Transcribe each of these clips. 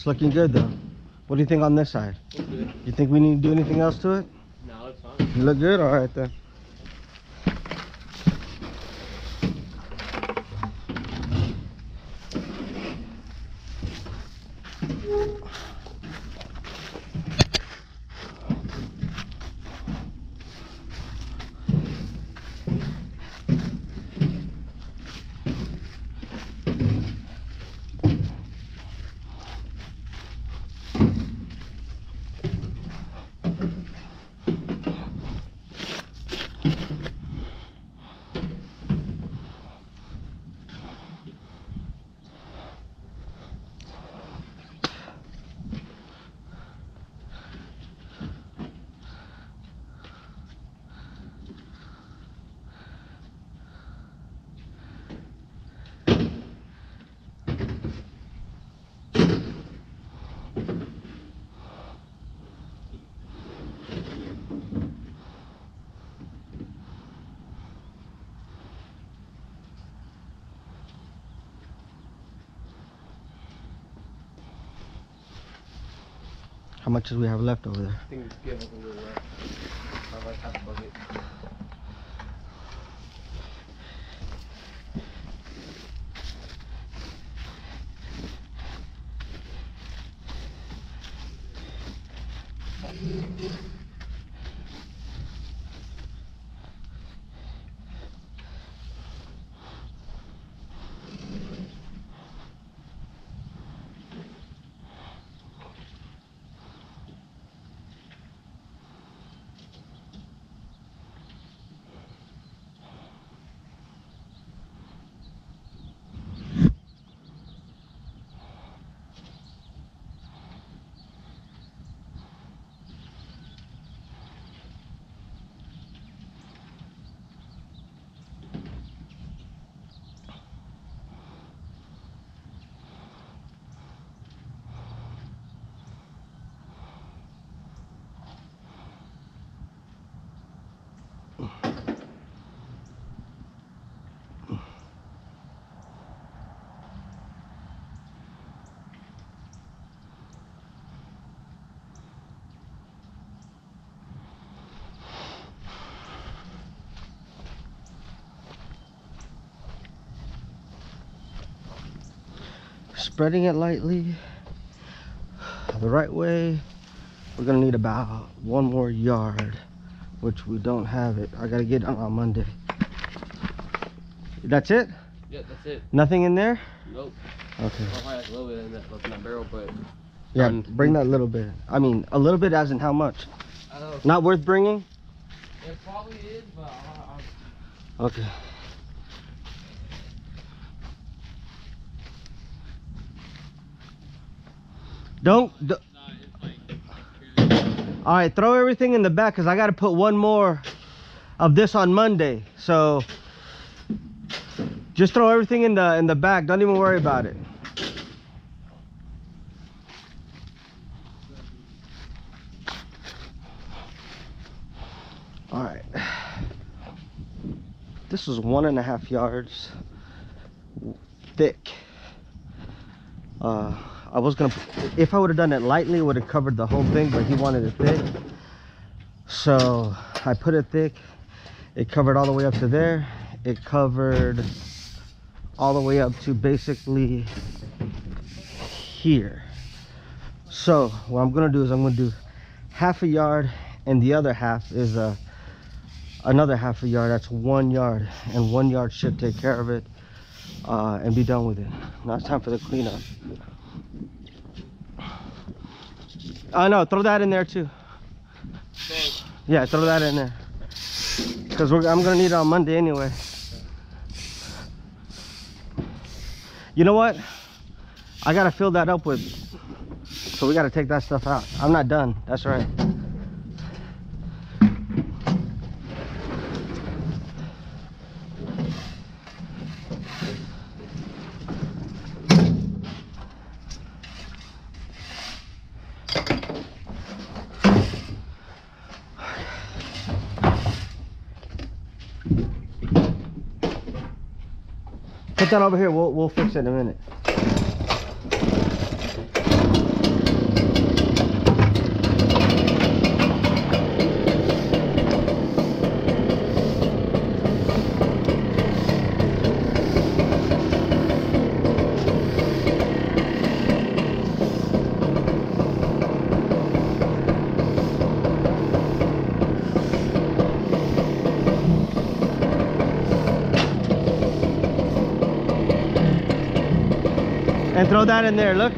It's looking good though. What do you think on this side? You think we need to do anything else to it? No, it's fine. You look good? All right then. How much do we have left over there? I think we have a little left. A bucket. Spreading it lightly the right way. We're gonna need about one more yard, which we don't have it. I gotta get it on Monday. That's it? Yeah, that's it. Nothing in there? Nope. Okay. I'll like a little bit in that, in that barrel, but Yeah, Um, bring that little bit. I mean, a little bit as in how much? I don't know. Not worth bringing? It probably is, but I, I, Okay. Don't. All right, throw everything in the back because I got to put one more of this on Monday. So just throw everything in the in the back. Don't even worry about it. All right. This was one and a half yards thick. Uh, I was gonna, if I would have done it lightly, it would have covered the whole thing, but he wanted it thick. So I put it thick. It covered all the way up to there. It covered all the way up to basically here. So what I'm gonna do is I'm gonna do half a yard and the other half is a another half a yard that's one yard and one yard should take care of it uh, and be done with it now it's time for the cleanup oh no throw that in there too. Yeah throw that in there. Because i'm gonna need it on monday anyway. You know what? I gotta fill that up with so we gotta take that stuff out. I'm not done. That's right That over here. We'll we'll fix it in a minute. Throw that in there, look.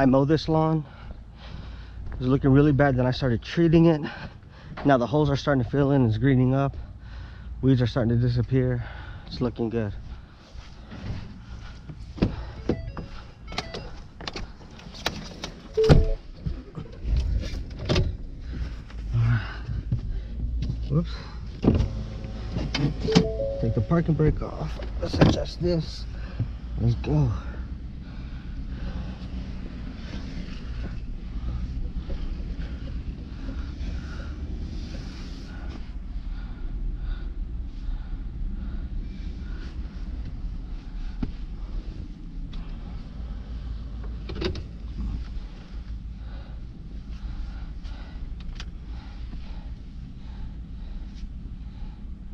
I mow this lawn. It was looking really bad. Then I started treating it. Now the holes are starting to fill in. It's greening up. Weeds are starting to disappear. It's looking good. Whoops. Take the parking brake off. Let's adjust this. Let's go.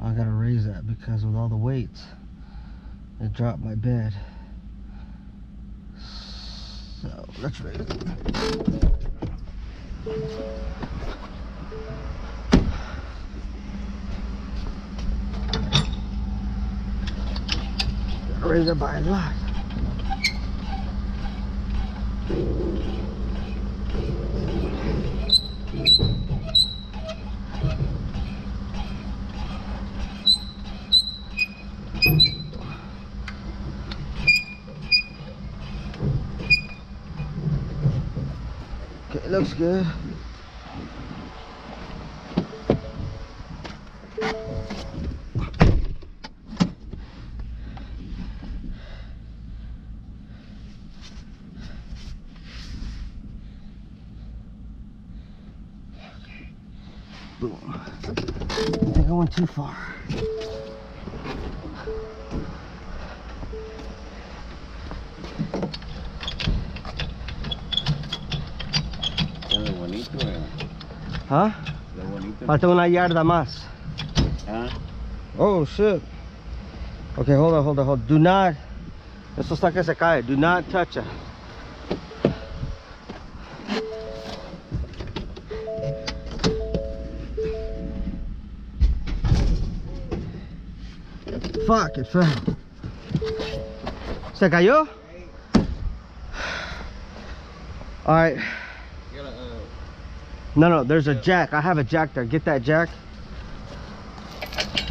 I gotta raise that because with all the weights, it dropped my bed. So let's raise it. Gotta raise it by a lot. Looks good. Boom. I think I went too far. Huh? Qué bonito. Falta una yarda más. Ah, Oh shit. Okay, hold on, hold on, hold on. Do not. Esto está que se cae. Do not touch it. Fuck, it fell. ¿Se cayó? All right. No, no, there's a jack. I have a jack there. Get that jack.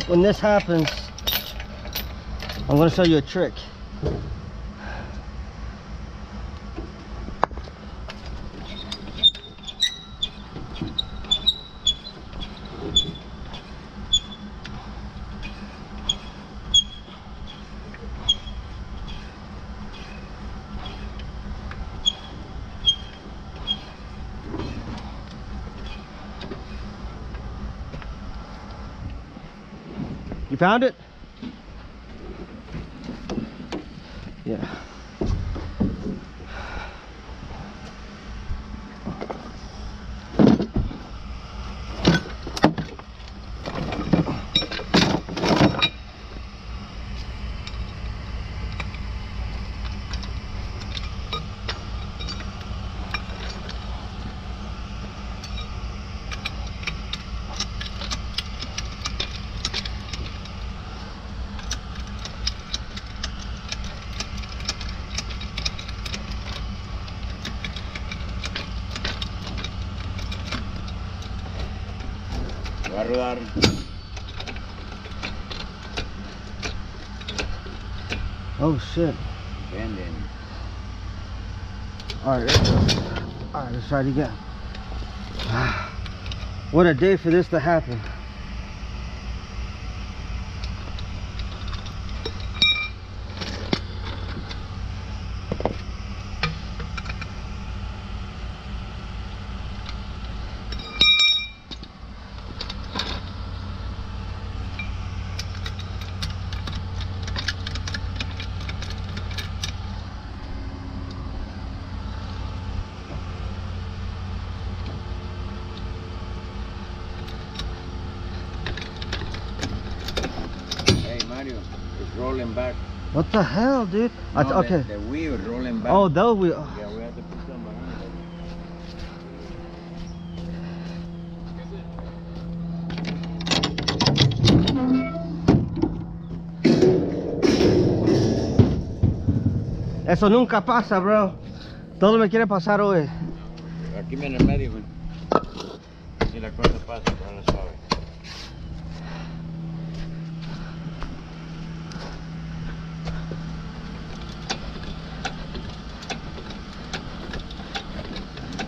When this happens, I'm gonna show you a trick. You found it? Yeah. Va a rodar. Oh shit. Alright, there it goes. Alright, let's try it again. Ah. What a day for this to happen. Hey Mario, it's rolling back. What the hell, dude? No, the- okay. The, wheel rolling back. Oh, though we. Yeah, we have to put some behind. Eso nunca pasa, bro. Todo me quiere pasar hoy. Aquí en el medio, güey. Si la cosa pasa, pero no sabe.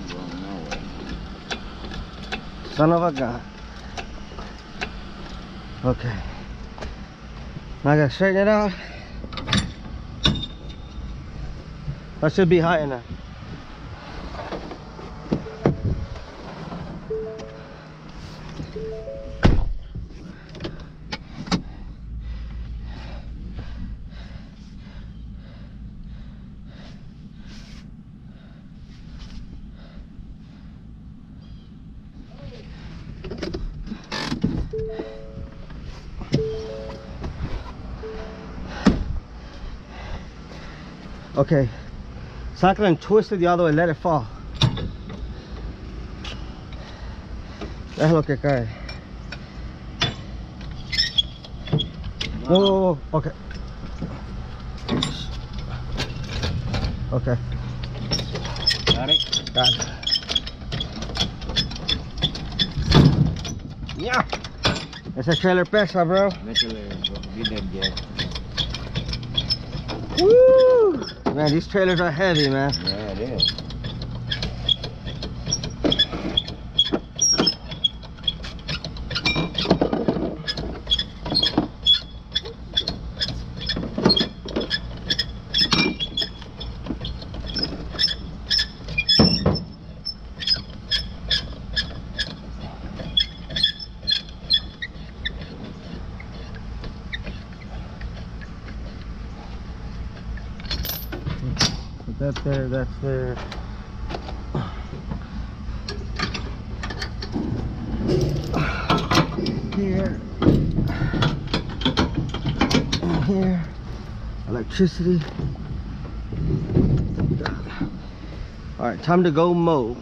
No, no, güey. Son of a gun. Okay. Now I gotta straighten it out. That should be high enough. Okay. Saca and twist it the other way, let it fall. Déjalo que cae. Whoa, whoa, whoa. Okay. Okay. Got it? Got it. Yeah. Ese trailer pesa, bro. Métele de. Woo! Man, these trailers are heavy, man. Yeah, it is. Put that there, that's there. Here. And here. Electricity. Alright, time to go mow.